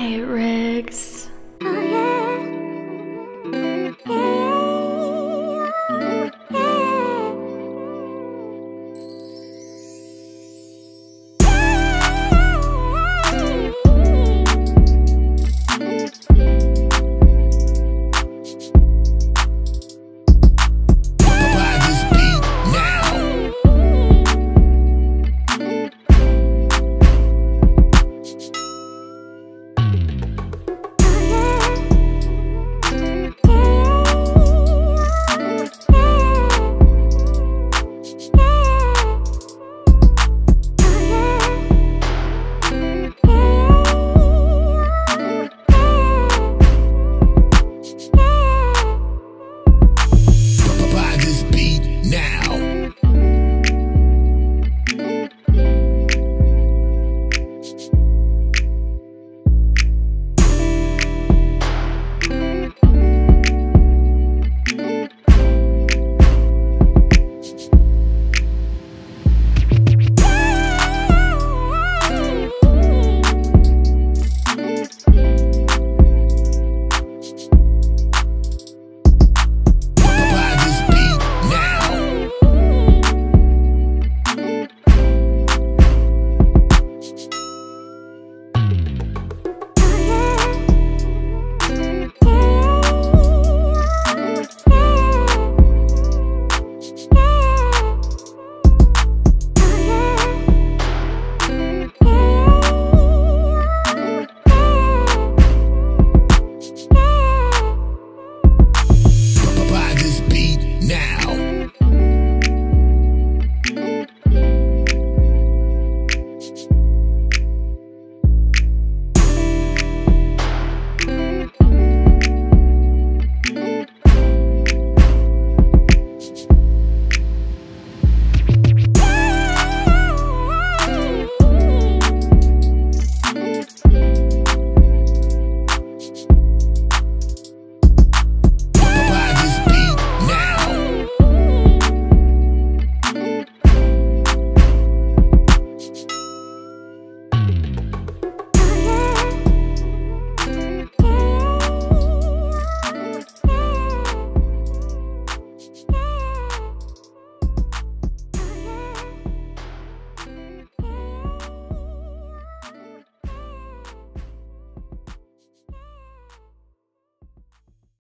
Hey, Riggs.